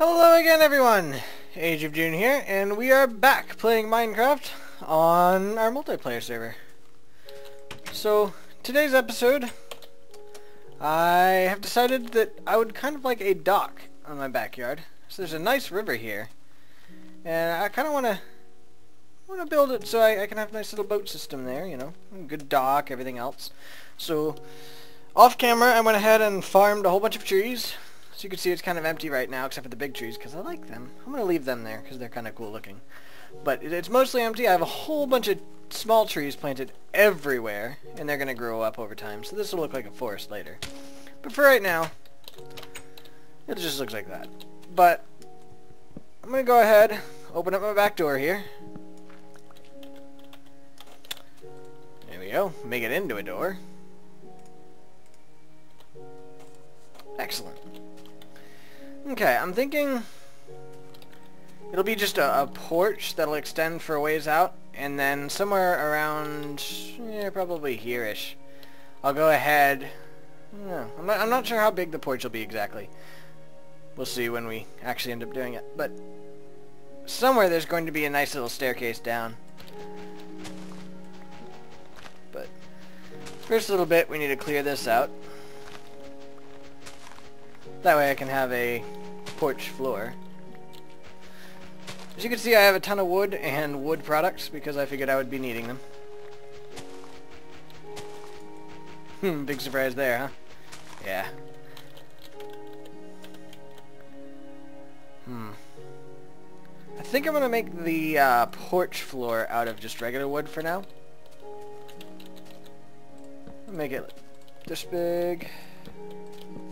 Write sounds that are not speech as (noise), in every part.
Hello again everyone! Age of Dune here, and we are back playing Minecraft on our multiplayer server. So, today's episode, I have decided that I would kind of like a dock on my backyard. So there's a nice river here, and I kind of want to want to build it so I, I can have a nice little boat system there, you know, good dock, everything else. So, off camera, I went ahead and farmed a whole bunch of trees, so you can see it's kind of empty right now, except for the big trees, because I like them. I'm going to leave them there, because they're kind of cool looking. But it, it's mostly empty. I have a whole bunch of small trees planted everywhere, and they're going to grow up over time. So this will look like a forest later. But for right now, it just looks like that. But I'm going to go ahead, open up my back door here. There we go. Make it into a door. Excellent. Okay, I'm thinking it'll be just a, a, porch that'll extend for a ways out, and then somewhere around, yeah, probably here-ish, I'll go ahead, no, I'm not, I'm not sure how big the porch will be exactly. We'll see when we actually end up doing it, but somewhere there's going to be a nice little staircase down. But first little bit, we need to clear this out. That way I can have a porch floor. As you can see, I have a ton of wood and wood products because I figured I would be needing them. Hmm, big surprise there, huh? Yeah. Hmm. I think I'm gonna make the uh, porch floor out of just regular wood for now. Make it this big.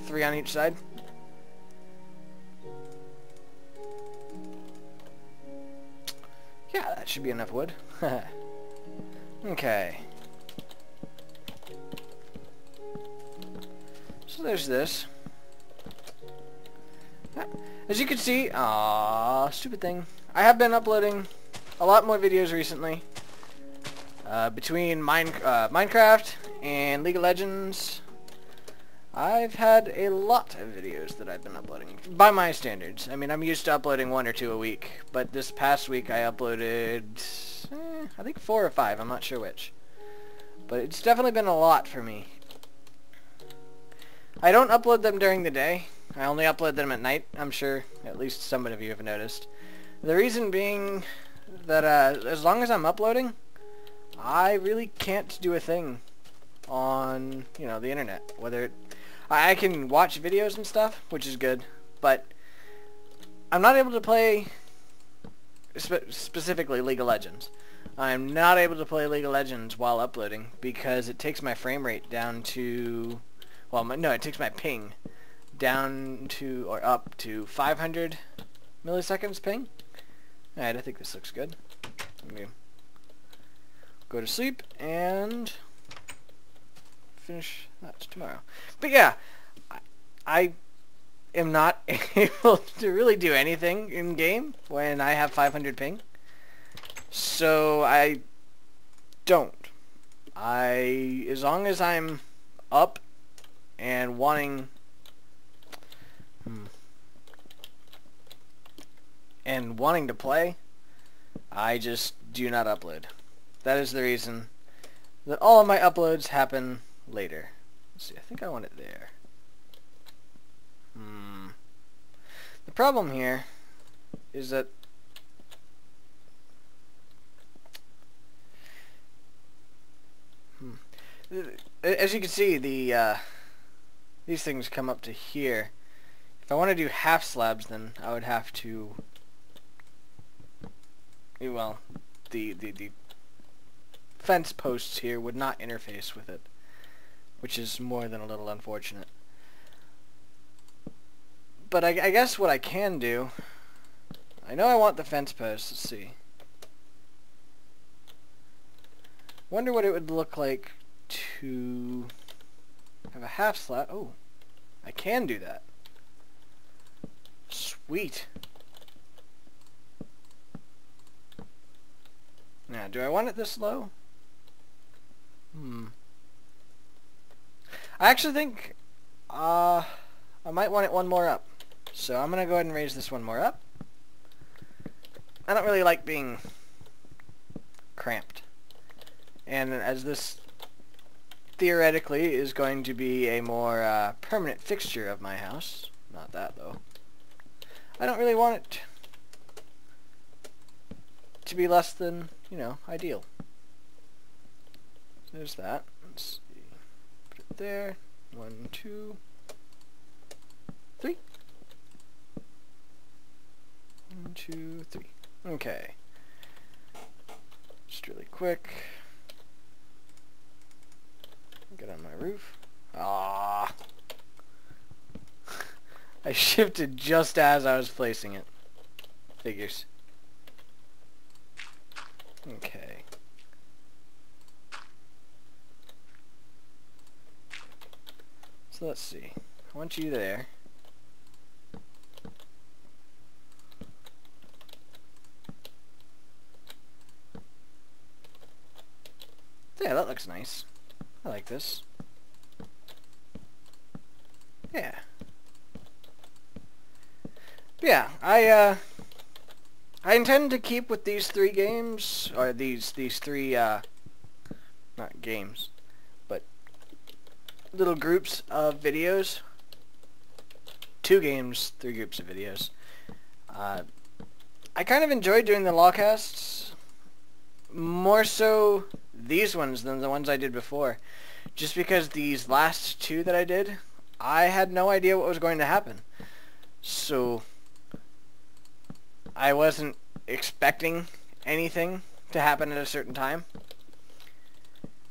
Three on each side. That should be enough wood. (laughs) okay. So there's this. As you can see, ah, stupid thing. I have been uploading a lot more videos recently. Uh, between Mine, uh, Minecraft and League of Legends, I've had a lot of videos that I've been uploading, by my standards. I mean, I'm used to uploading one or two a week, but this past week I uploaded, eh, I think four or five, I'm not sure which. But it's definitely been a lot for me. I don't upload them during the day. I only upload them at night, I'm sure at least some of you have noticed. The reason being that uh, as long as I'm uploading, I really can't do a thing on, you know, the internet. Whether it I can watch videos and stuff, which is good, but I'm not able to play spe specifically League of Legends. I'm not able to play League of Legends while uploading because it takes my frame rate down to, well, my, no, it takes my ping down to, or up to 500 milliseconds ping. Alright, I think this looks good. Go to sleep and finish that tomorrow. But yeah, I, I am not (laughs) able to really do anything in game when I have 500 ping. So I don't. I as long as I'm up and wanting hmm, and wanting to play, I just do not upload. That is the reason that all of my uploads happen later. Let's see, I think I want it there. Hmm. The problem here is that hmm. As you can see, the uh, these things come up to here. If I want to do half slabs, then I would have to. Well, the the the fence posts here would not interface with it which is more than a little unfortunate. But I, I guess what I can do, I know I want the fence posts, let's see. Wonder what it would look like to have a half slab. Oh, I can do that. Sweet. Now, do I want it this low? Hmm. I actually think uh, I might want it one more up. So I'm going to go ahead and raise this one more up. I don't really like being cramped. And as this theoretically is going to be a more uh, permanent fixture of my house, not that though, I don't really want it to be less than, you know, ideal. There's that. Let's see. Put it there. One, two, three. One, two, three. Okay. Just really quick. Get on my roof. Ah. (laughs) I shifted just as I was placing it. Figures. Okay. So let's see. I want you there. Yeah, that looks nice. I like this. Yeah. Yeah, I, uh... I intend to keep with these three games, or these, these three, uh... Not games, but little groups of videos. Two games, three groups of videos. Uh, I kind of enjoy doing the lawcasts. More so these ones than the ones I did before. Just because these last two that I did, I had no idea what was going to happen. So, I wasn't expecting anything to happen at a certain time.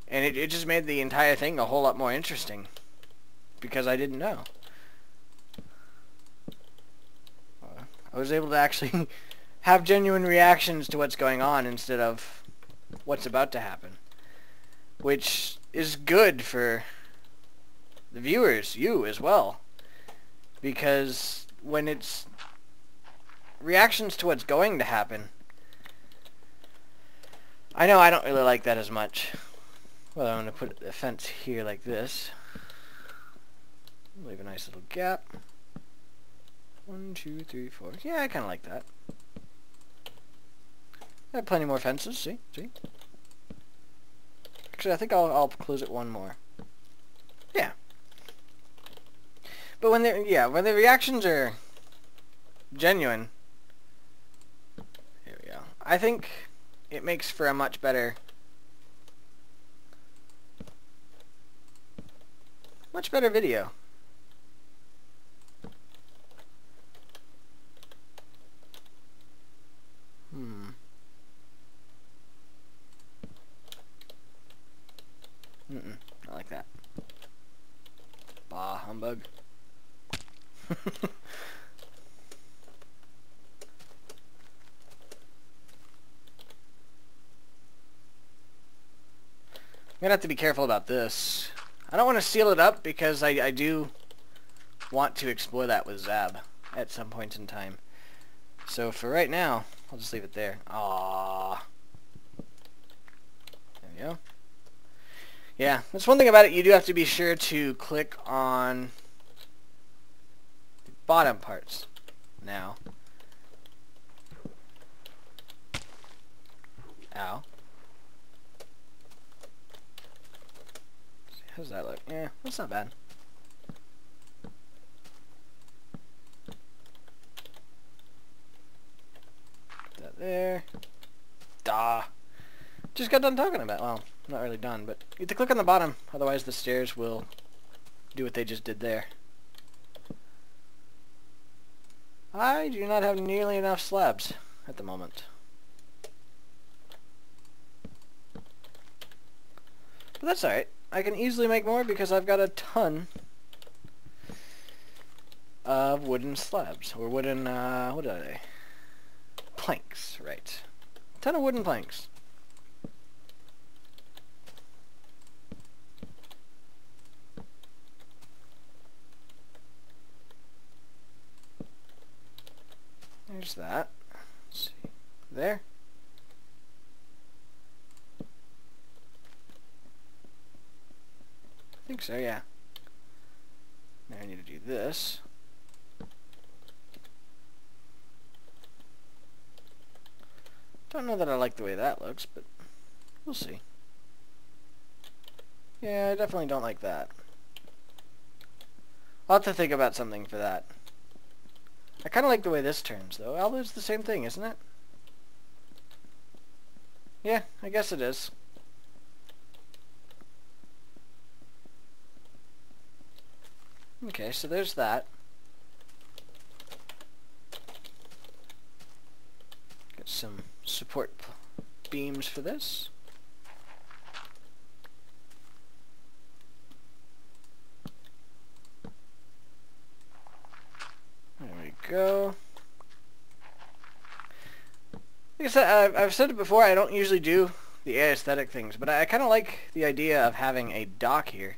And it, it just made the entire thing a whole lot more interesting. Because I didn't know. I was able to actually (laughs) have genuine reactions to what's going on instead of what's about to happen which is good for the viewers, you as well. Because when it's reactions to what's going to happen, I know I don't really like that as much. Well, I'm going to put the fence here like this. Leave a nice little gap. One, two, three, four. Yeah, I kind of like that. I have plenty more fences, see? See? Actually, I think I'll, I'll close it one more. Yeah. But when they're, yeah, when the reactions are genuine, here we go. I think it makes for a much better, better video. Hmm. Mm-mm, not like that. Bah, humbug. (laughs) I'm gonna have to be careful about this. I don't want to seal it up because I, I do want to explore that with Zab at some point in time. So for right now, I'll just leave it there. Aww. There we go. Yeah, that's one thing about it. You do have to be sure to click on the bottom parts now. Ow. How's that look? Yeah, that's not bad. That there. Da. Just got done talking about. Well, not really done, but you have to click on the bottom, otherwise the stairs will do what they just did there. I do not have nearly enough slabs at the moment. But that's alright. I can easily make more because I've got a ton of wooden slabs. Or wooden, uh, what are they? Planks, right. A ton of wooden planks. There's that. See. There. I think so, yeah. Now I need to do this. Don't know that I like the way that looks, but we'll see. Yeah, I definitely don't like that. I'll have to think about something for that. I kind of like the way this turns, though. Alba's the same thing, isn't it? Yeah, I guess it is. Okay, so there's that. Get some support beams for this. There we go. Like I said, I've said it before, I don't usually do the aesthetic things, but I, I kind of like the idea of having a dock here.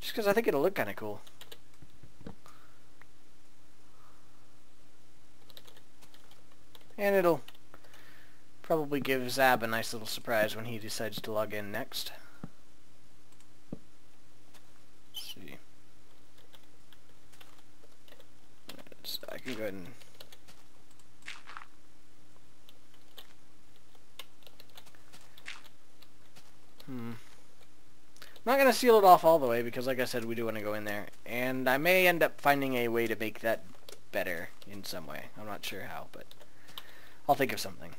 Just because I think it'll look kind of cool. And it'll probably give Zab a nice little surprise when he decides to log in next. Let's see. I can go ahead and Hmm. I'm not going to seal it off all the way because like I said we do want to go in there and I may end up finding a way to make that better in some way. I'm not sure how but I'll think of something.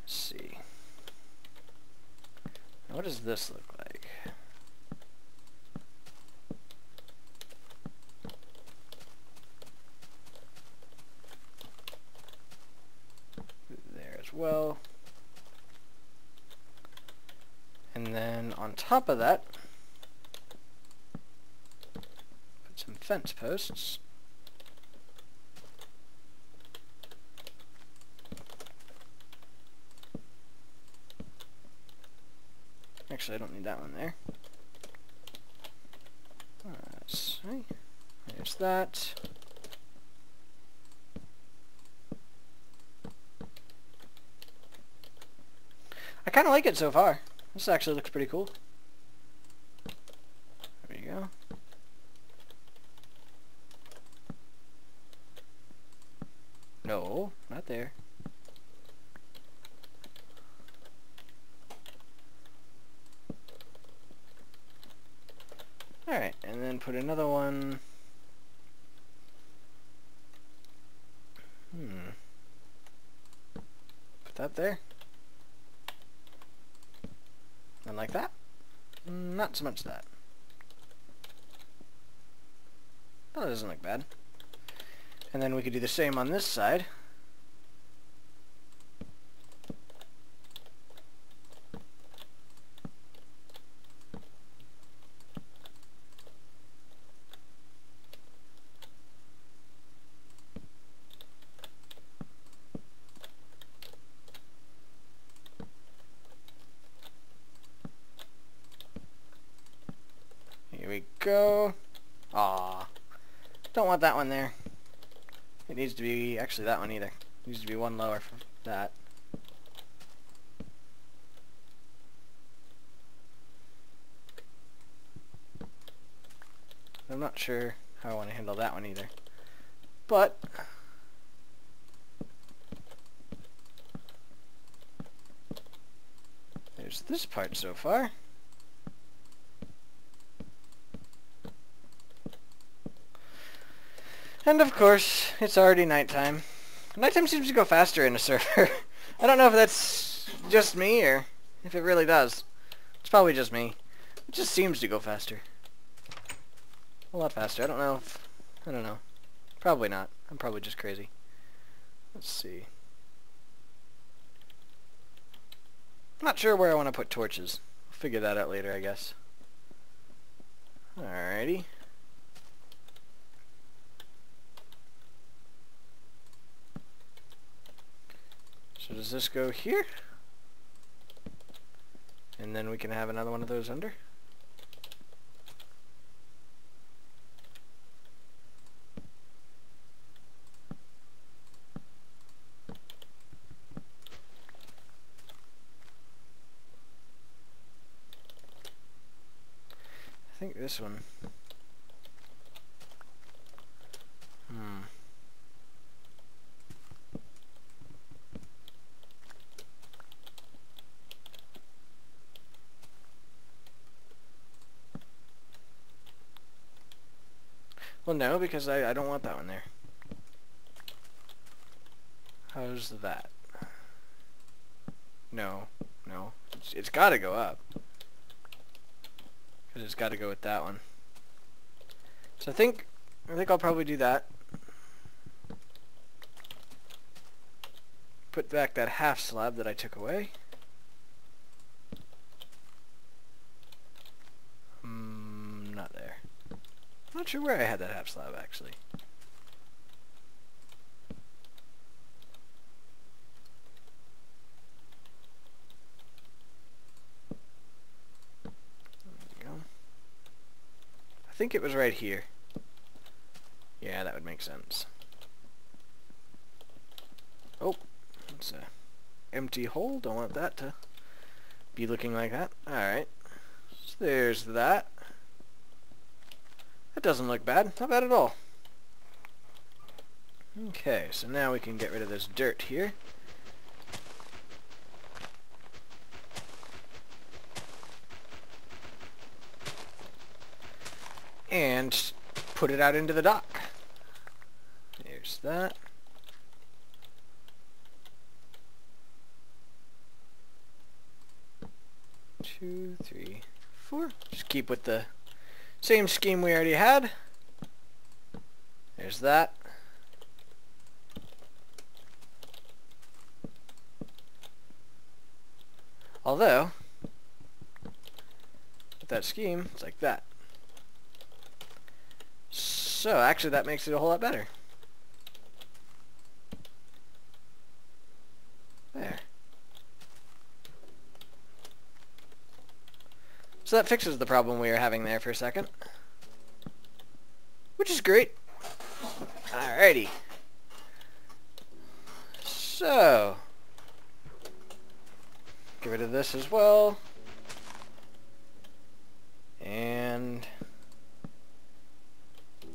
Let's see. What does this look like? There as well. And then on top of that, put some fence posts. Actually, I don't need that one there. Let's see. There's that. I kind of like it so far. This actually looks pretty cool. There you go. No, not there. Alright, and then put another one... Hmm. Put that there. And like that. Not so much that. That doesn't look bad. And then we could do the same on this side. We go. Ah, Don't want that one there. It needs to be, actually that one either. It needs to be one lower for that. I'm not sure how I want to handle that one either. But, there's this part so far. And of course, it's already nighttime. Nighttime seems to go faster in a server. (laughs) I don't know if that's just me or if it really does. It's probably just me. It just seems to go faster. A lot faster. I don't know if... I don't know. Probably not. I'm probably just crazy. Let's see. I'm not sure where I want to put torches. I'll figure that out later, I guess. Alrighty. So does this go here? And then we can have another one of those under? I think this one Well, no, because I, I don't want that one there. How's that? No, no. It's, it's got to go up. Because it's got to go with that one. So I think I think I'll probably do that. Put back that half slab that I took away. Mm, not there. Not sure where I had that half slab actually. I think it was right here. Yeah, that would make sense. Oh, it's a empty hole. Don't want that to be looking like that. Alright. So there's that. That doesn't look bad. Not bad at all. Okay, so now we can get rid of this dirt here. And put it out into the dock. There's that. Two, three, four. Just keep with the same scheme we already had. There's that. Although, with that scheme, it's like that. So, actually that makes it a whole lot better. There. So that fixes the problem we were having there for a second. Which is great. Alrighty. So, get rid of this as well. And,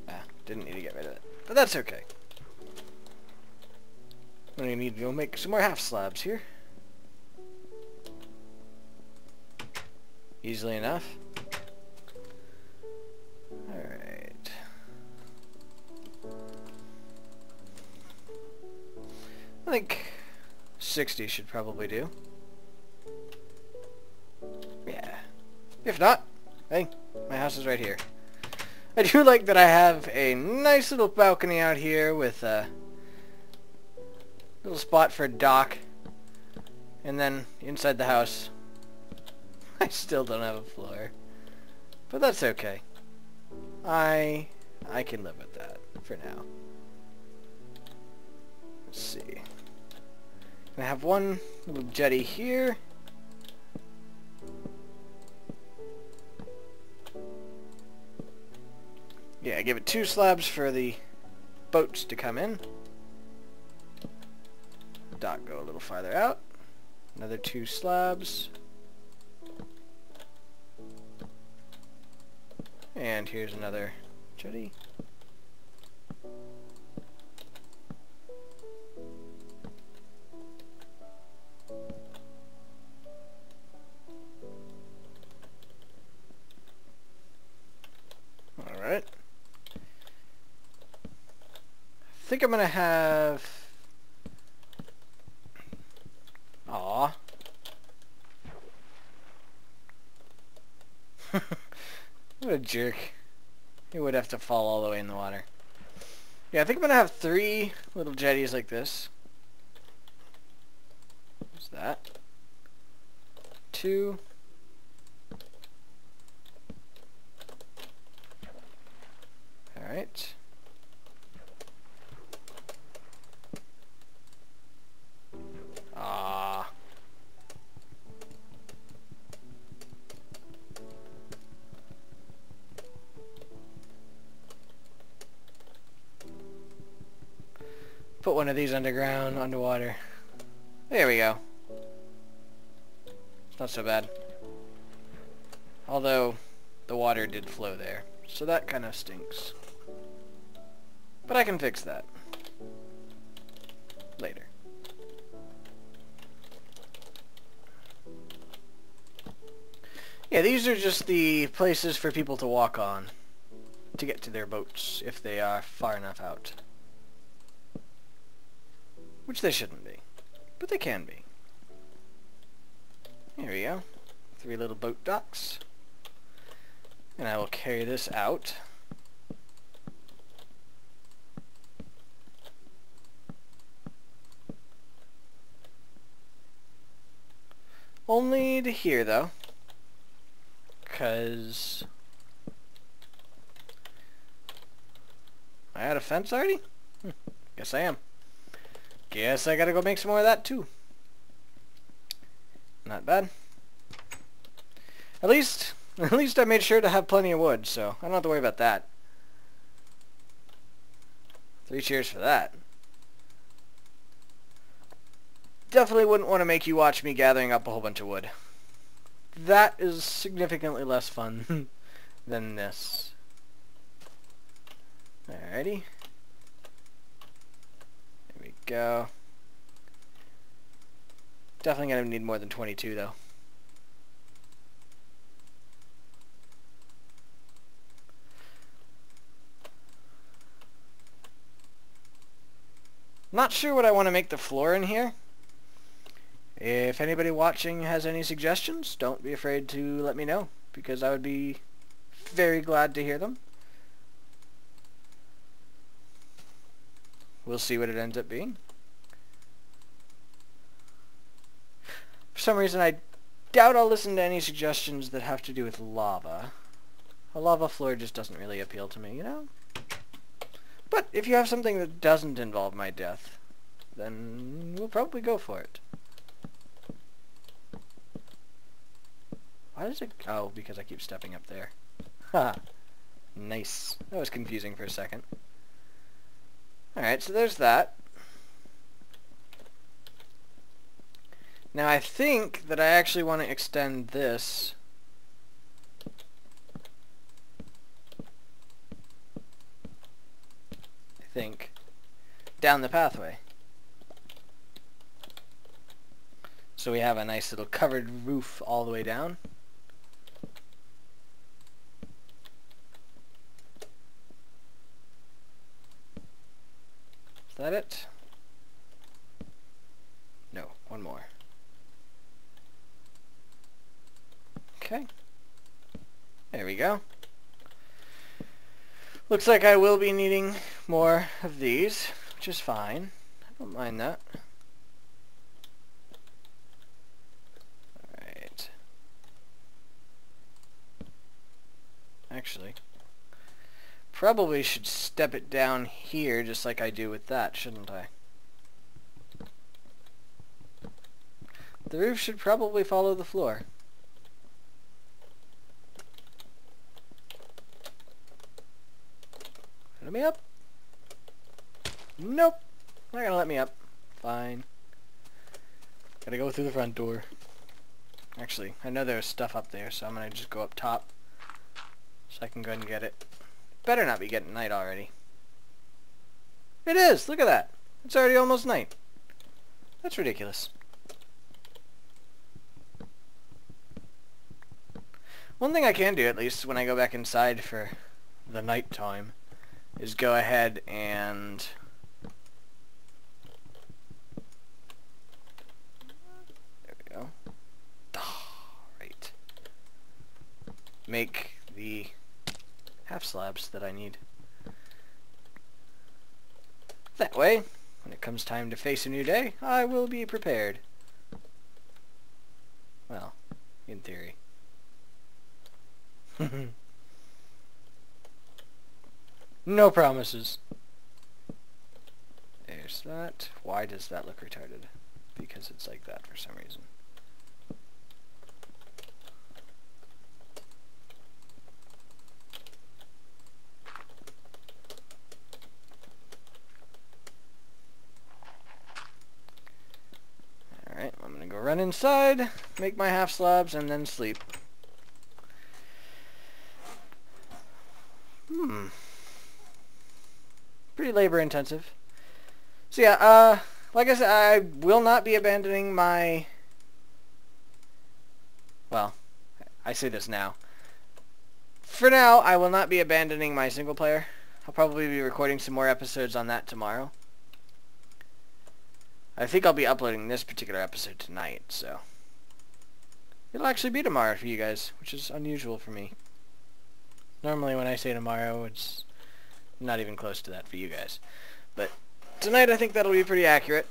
ah, didn't need to get rid of it. But that's okay. I'm going to need to go make some more half slabs here. Easily enough. Alright. I think 60 should probably do. Yeah. If not, hey, my house is right here. I do like that I have a nice little balcony out here with a little spot for a dock. And then inside the house, (laughs) I still don't have a floor. But that's okay. I I can live with that for now. Let's see. I have one little jetty here. Yeah, give it two slabs for the boats to come in. Dock go a little farther out. Another two slabs. And here's another jetty. Alright. I think I'm gonna have... Aw. (laughs) (laughs) What a jerk. He would have to fall all the way in the water. Yeah, I think I'm going to have three little jetties like this. What's that? Two. One of these underground, underwater. There we go. It's not so bad. Although, the water did flow there. So that kind of stinks. But I can fix that. Later. Yeah, these are just the places for people to walk on. to get to their boats if they are far enough out. Which they shouldn't be. But they can be. Here we go. Three little boat docks. And I will carry this out. Only to here, though. Because... I had a fence already? Hm. Guess I am. Guess I gotta go make some more of that, too. Not bad. At least, (laughs) at least I made sure to have plenty of wood, so I don't have to worry about that. Three cheers for that. Definitely wouldn't want to make you watch me gathering up a whole bunch of wood. That is significantly less fun (laughs) than this. Alrighty. Go. Definitely gonna need more than 22 though. Not sure what I want to make the floor in here. If anybody watching has any suggestions, don't be afraid to let me know, because I would be very glad to hear them. We'll see what it ends up being. For some reason, I doubt I'll listen to any suggestions that have to do with lava. A lava floor just doesn't really appeal to me, you know? But if you have something that doesn't involve my death, then we'll probably go for it. Why does it... Oh, because I keep stepping up there. Ha! (laughs) nice. That was confusing for a second. Alright, so there's that. Now I think that I actually want to extend this I think down the pathway. So we have a nice little covered roof all the way down. Is that it? No, one more. Okay. There we go. Looks like I will be needing more of these, which is fine. I don't mind that. Alright. Actually, Probably should step it down here just like I do with that, shouldn't I? The roof should probably follow the floor. Let me up. Nope. Not gonna let me up. Fine. Gotta go through the front door. Actually, I know there's stuff up there, so I'm gonna just go up top so I can go and get it. Better not be getting night already. It is! Look at that! It's already almost night. That's ridiculous. One thing I can do, at least, when I go back inside for the night time, is go ahead and... There we go. Ah, right. Make half slabs that I need. That way, when it comes time to face a new day, I will be prepared. Well, in theory. (laughs) no promises. There's that. Why does that look retarded? Because it's like that for some reason. Inside, make my half slabs, and then sleep. Hmm. Pretty labor intensive. So yeah, uh, like I said, I will not be abandoning my... Well, I say this now. for now, I will not be abandoning my single player. I'll probably be recording some more episodes on that tomorrow. I think I'll be uploading this particular episode tonight, so... It'll actually be tomorrow for you guys, which is unusual for me. Normally when I say tomorrow, it's not even close to that for you guys. But tonight I think that'll be pretty accurate.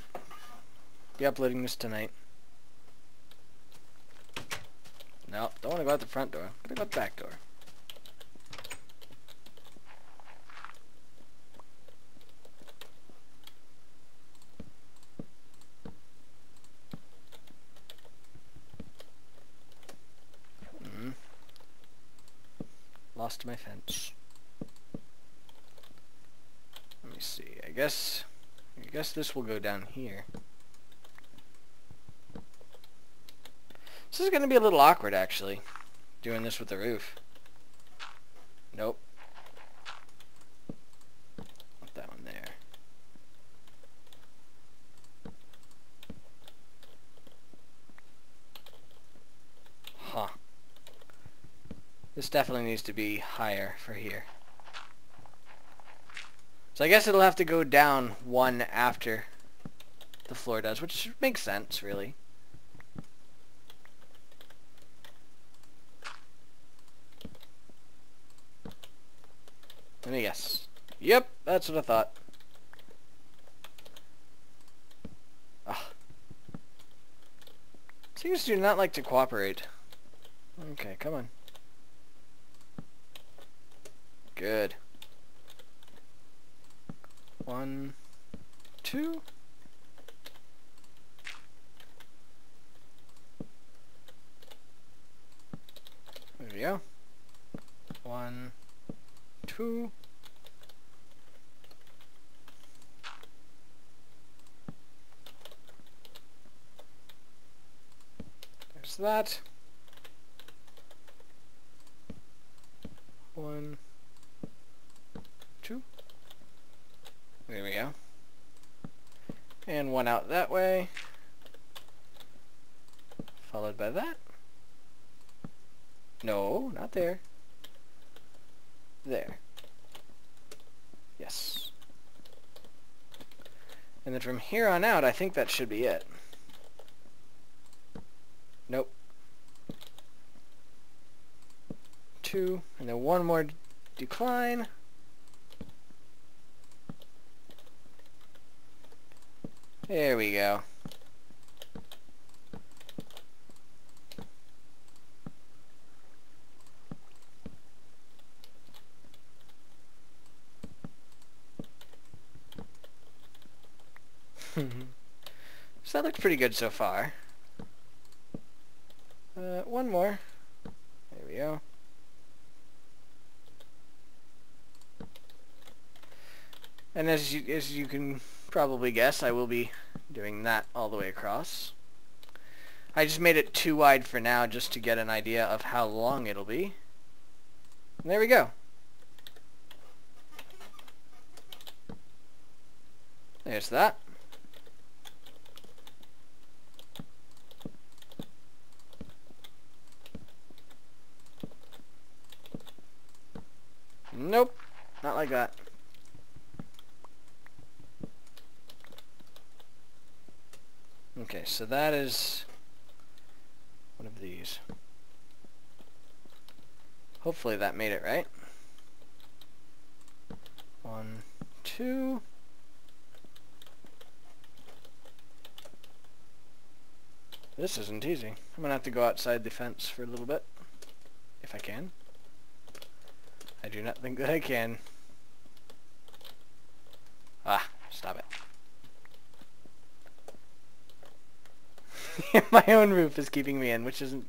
Be uploading this tonight. No, don't want to go out the front door. I'm to go out the back door. Mm. Lost my fence. Let me see. I guess I guess this will go down here. This is going to be a little awkward, actually, doing this with the roof. Nope. Put that one there. Huh. This definitely needs to be higher for here. So I guess it'll have to go down one after the floor does, which makes sense, really. Let me guess. Yep, that's what I thought. Ugh. Seems do not like to cooperate. Okay, come on. Good. One, two. There we go. One, two. There's that. One, two. There we go. And one out that way. Followed by that. No, not there. There. Yes. And then from here on out, I think that should be it. Nope. Two, and then one more decline. There we go. so that looks pretty good so far. Uh, one more. There we go. And as you, as you can probably guess, I will be doing that all the way across. I just made it too wide for now just to get an idea of how long it'll be. And there we go. There's that. Nope, not like that. Okay, so that is one of these. Hopefully that made it right. One, two. This isn't easy. I'm to have to go outside the fence for a little bit. If I can. I do not think that I can. Ah, stop it. (laughs) My own roof is keeping me in, which isn't...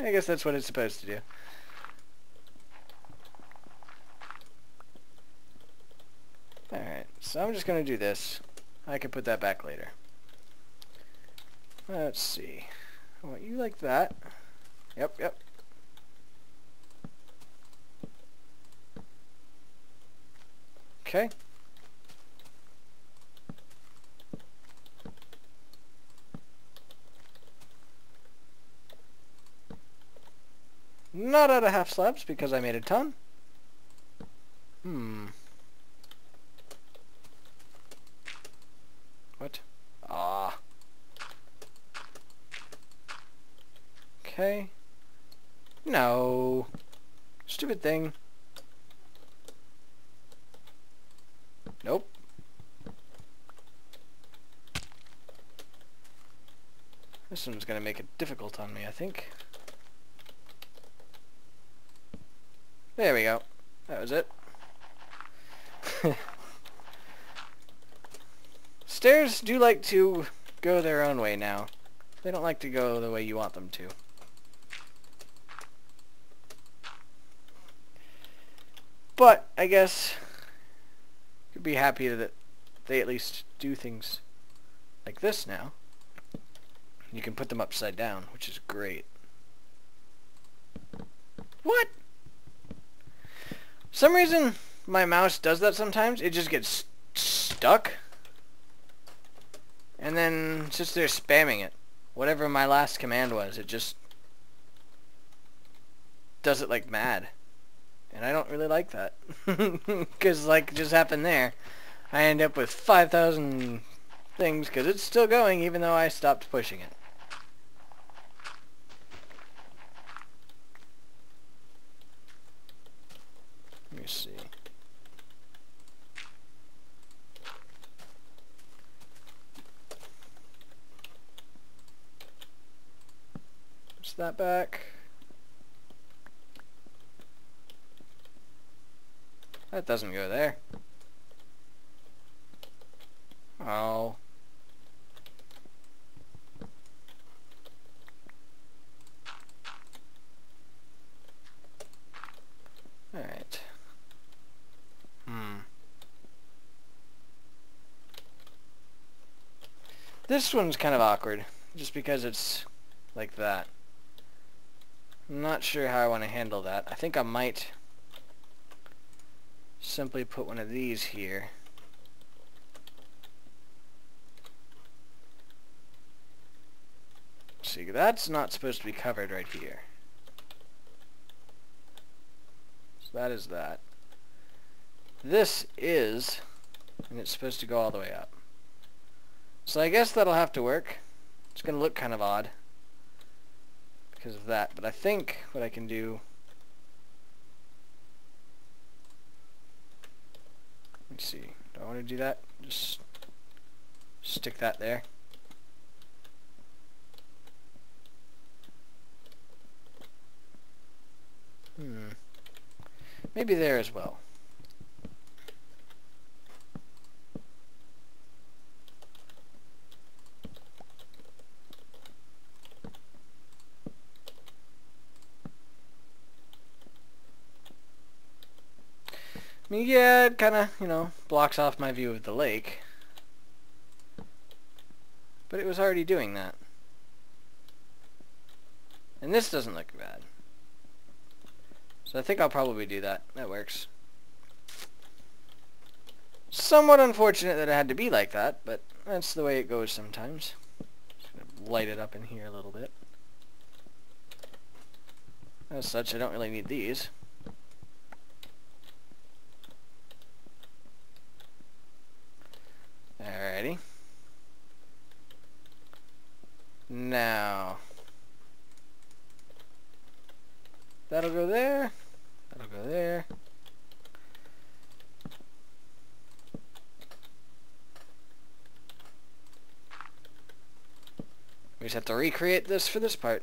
I guess that's what it's supposed to do. Alright, so I'm just going to do this. I can put that back later. Let's see. I want you like that. Yep, yep. Okay. not out of half slabs because I made a ton. Hmm. What? Ah. Okay. No. Stupid thing. Nope. This one's going to make it difficult on me, I think. There we go. That was it. (laughs) Stairs do like to go their own way now. They don't like to go the way you want them to. But, I guess, you'd be happy that they at least do things like this now. You can put them upside down, which is great. What? some reason, my mouse does that sometimes. It just gets stuck. And then since they're spamming it. Whatever my last command was, it just does it like mad. And I don't really like that. (laughs) Because like just happened there. I end up with 5,000 things because it's still going even though I stopped pushing it. Me see. That back. That doesn't go there. Oh. Alright. Hmm. This one's kind of awkward, just because it's like that. I'm not sure how I want to handle that. I think I might simply put one of these here. See, that's not supposed to be covered right here. So that is that. This is, and it's supposed to go all the way up. So I guess that'll have to work. It's going to look kind of odd because of that, but I think what I can do Let's see. Do I want to do that? Just stick that there. Hmm. Maybe there as well. Yeah, it kind of, you know, blocks off my view of the lake. But it was already doing that. And this doesn't look bad. So I think I'll probably do that. That works. Somewhat unfortunate that it had to be like that, but that's the way it goes sometimes. Light it up in here a little bit. As such, I don't really need these. Alrighty. Now, that'll go there, that'll go there. We just have to recreate this for this part.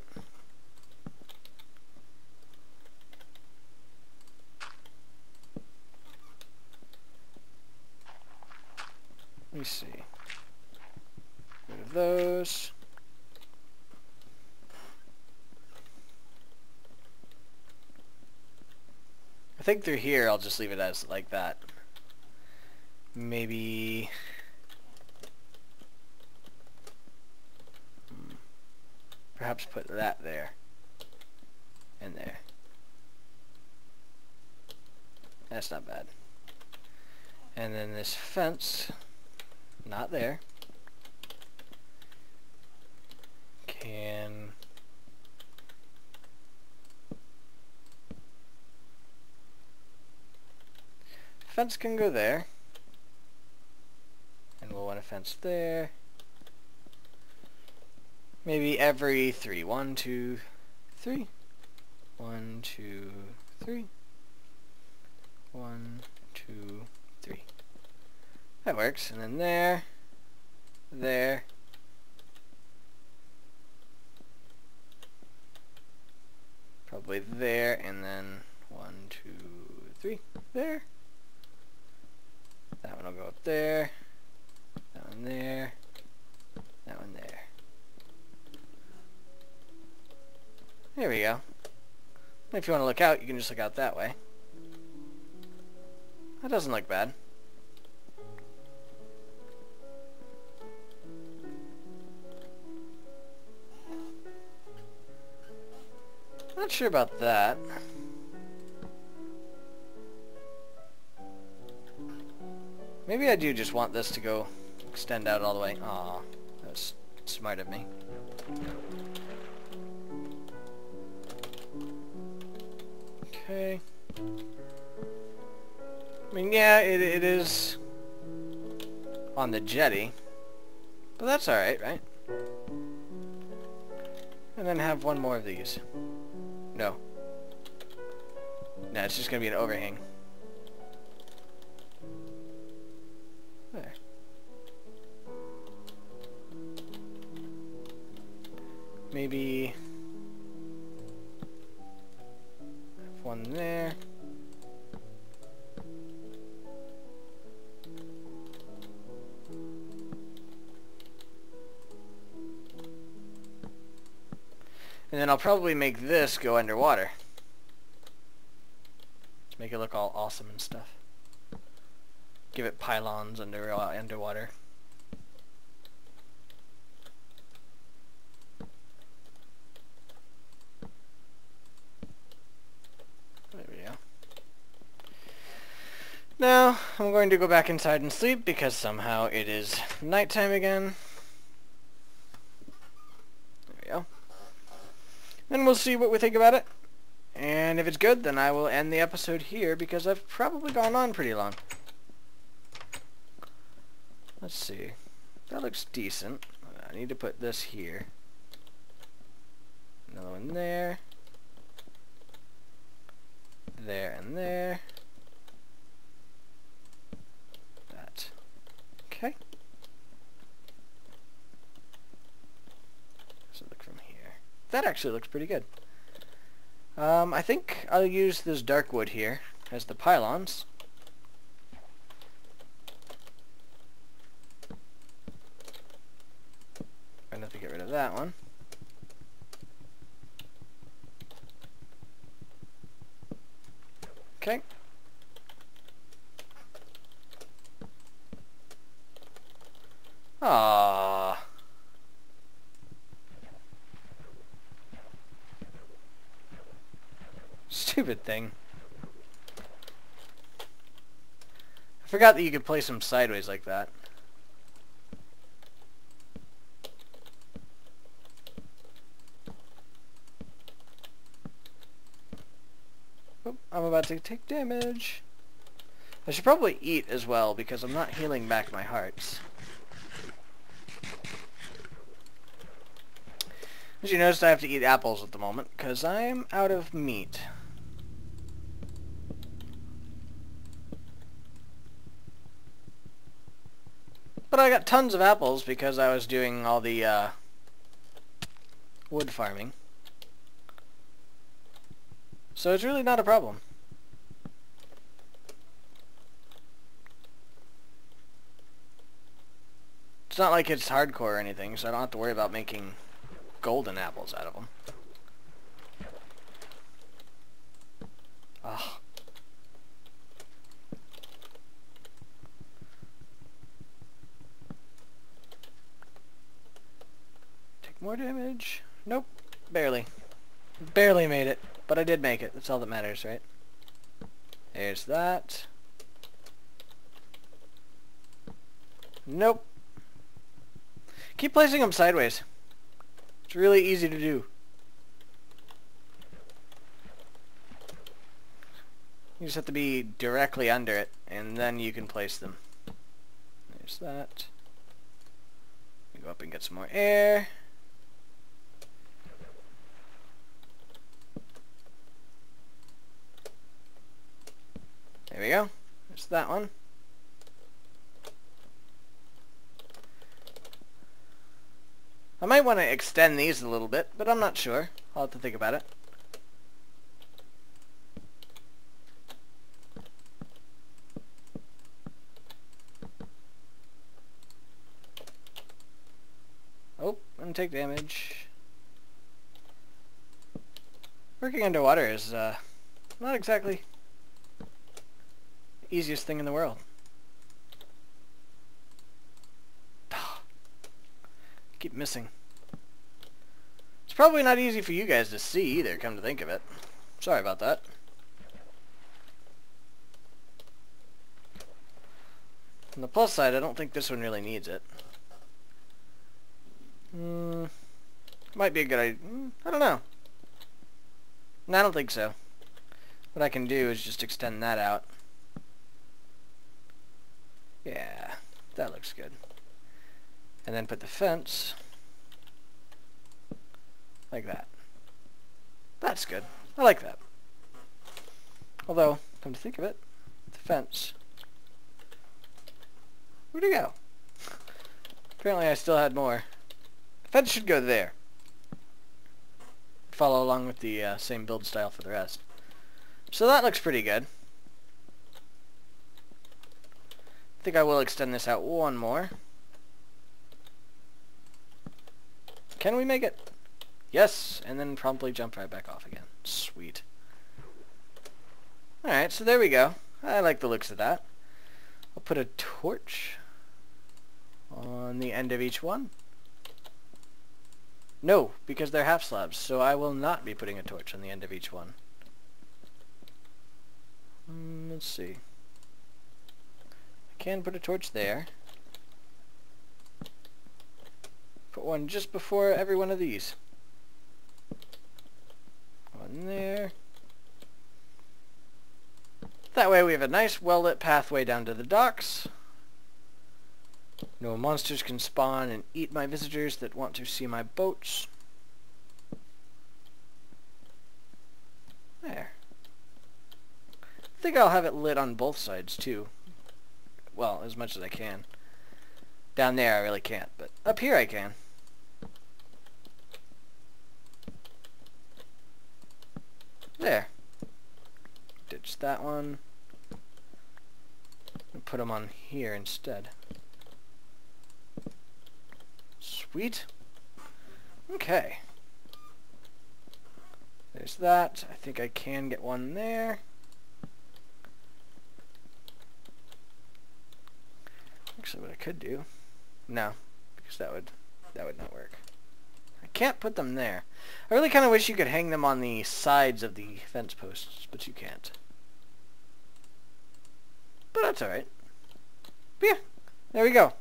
Let me see. Rid of those. I think through here I'll just leave it as like that. Maybe... Hmm, perhaps put that there. And there. That's not bad. And then this fence not there. Can Fence can go there. And we'll want a fence there. Maybe every three. One, two, three. One, two, three. One, two, three. That works. And then there, there. Probably there, and then one, two, three. There. Will go up there. One there. One there. There we go. If you want to look out, you can just look out that way. That doesn't look bad. Not sure about that. Maybe I do just want this to go extend out all the way. Aw, that's smart of me. Okay. I mean, yeah, it, it is on the jetty, but that's alright, right? And then have one more of these. No. No, it's just going to be an overhang. Probably make this go underwater. Make it look all awesome and stuff. Give it pylons under uh, underwater. There we go. Now, I'm going to go back inside and sleep because somehow it is nighttime again. And we'll see what we think about it. And if it's good, then I will end the episode here because I've probably gone on pretty long. Let's see. That looks decent. I need to put this here. Another one there. There and there. That. Okay. That actually looks pretty good. Um, I think I'll use this dark wood here as the pylons. I have to get rid of that one. Okay. Ah. Stupid thing. I forgot that you could place them sideways like that. Oh, I'm about to take damage. I should probably eat as well because I'm not healing back my hearts. As you noticed, I have to eat apples at the moment because I'm out of meat. But I got tons of apples because I was doing all the uh, wood farming. So it's really not a problem. It's not like it's hardcore or anything, so I don't have to worry about making golden apples out of them. Ah. More damage? Nope. Barely. Barely made it. But I did make it. That's all that matters, right? There's that. Nope. Keep placing them sideways. It's really easy to do. You just have to be directly under it, and then you can place them. There's that. go up and get some more air. Go. There's that one. I might want to extend these a little bit, but I'm not sure. I'll have to think about it. Oh, and take damage. Working underwater is uh, not exactly easiest thing in the world. keep missing. It's probably not easy for you guys to see either, come to think of it. Sorry about that. On the plus side, I don't think this one really needs it. Hmm, might be a good idea. Hmm, I don't know. No, I don't think so. What I can do is just extend that out. Yeah, that looks good and then put the fence like that. That's good. I like that. Although, come to think of it, the fence. Where'd it go? Apparently I still had more. The fence should go there. Follow along with the uh, same build style for the rest. So that looks pretty good. I think I will extend this out one more. Can we make it? Yes, and then promptly jump right back off again. Sweet. Alright, so there we go. I like the looks of that. I'll put a torch on the end of each one. No, because they're half slabs, so I will not be putting a torch on the end of each one. Mm, let's see. Can put a torch there. Put one just before every one of these. One there. That way we have a nice well-lit pathway down to the docks. No monsters can spawn and eat my visitors that want to see my boats. There. I think I'll have it lit on both sides too. Well, as much as I can. Down there I really can't, but up here I can. There. Ditch that one. And put them on here instead. Sweet. Okay. There's that. I think I can get one there. Actually, what I could do... No, because that would that would not work. I can't put them there. I really kind of wish you could hang them on the sides of the fence posts, but you can't. But that's alright. But yeah, there we go.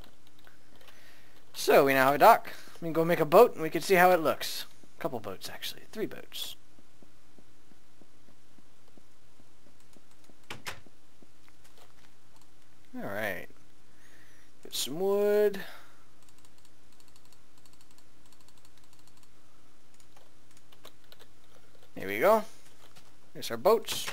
So, we now have a dock. We can go make a boat, and we can see how it looks. A couple boats, actually. Three boats. Alright. Some wood. Here we go. There's our boats.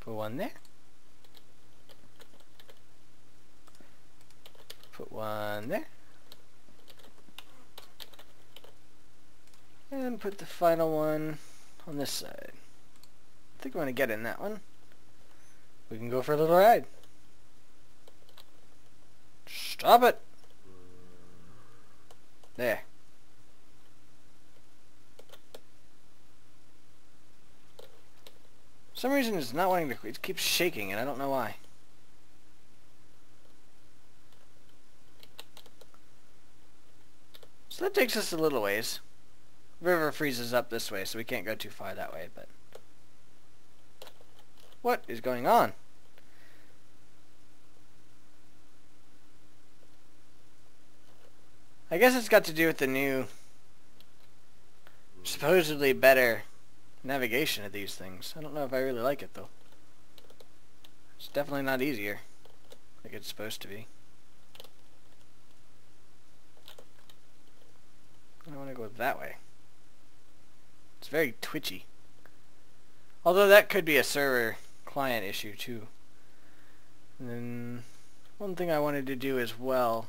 Put one there. Put one there. And put the final one on this side. I think I want to get in that one. We can go for a little ride. Stop it! There. For some reason it's not wanting to, it keeps shaking and I don't know why. So that takes us a little ways. River freezes up this way so we can't go too far that way, but... What is going on? I guess it's got to do with the new supposedly better navigation of these things. I don't know if I really like it though. It's definitely not easier like it's supposed to be. I want to go that way. It's very twitchy. Although that could be a server client issue too. And then one thing I wanted to do as well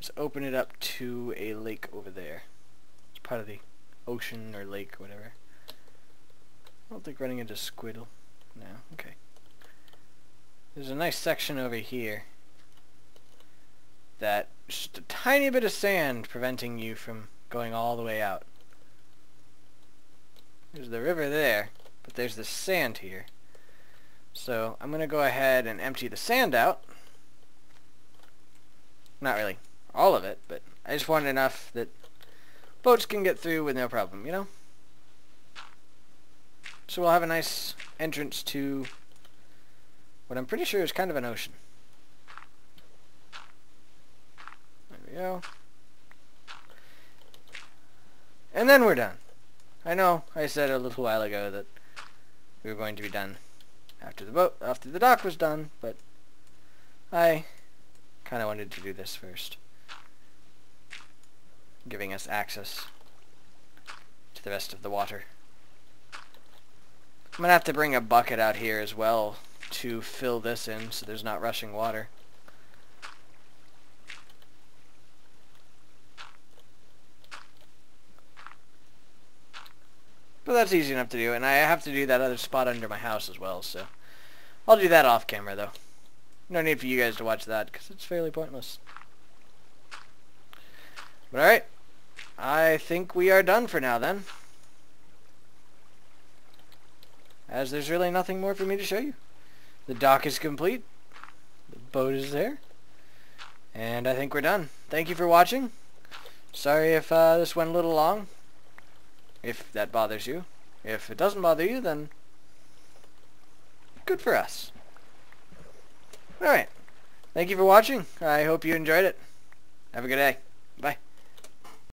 is open it up to a lake over there. It's part of the ocean or lake, whatever. I don't think running into Squidle. No, okay. There's a nice section over here that just a tiny bit of sand preventing you from going all the way out. There's the river there, but there's the sand here. So I'm going to go ahead and empty the sand out. Not really all of it, but I just want enough that boats can get through with no problem, you know? So we'll have a nice entrance to what I'm pretty sure is kind of an ocean. There we go. And then we're done. I know I said a little while ago that we were going to be done after the boat, after the dock was done, but I kind of wanted to do this first. Giving us access to the rest of the water. I'm to have to bring a bucket out here as well to fill this in so there's not rushing water. But that's easy enough to do, and I have to do that other spot under my house as well, so... I'll do that off camera, though. No need for you guys to watch that, because it's fairly pointless. But alright, I think we are done for now, then. As there's really nothing more for me to show you. The dock is complete. The boat is there. And I think we're done. Thank you for watching. Sorry if uh, this went a little long if that bothers you. If it doesn't bother you, then good for us. Alright. Thank you for watching. I hope you enjoyed it. Have a good day. Bye.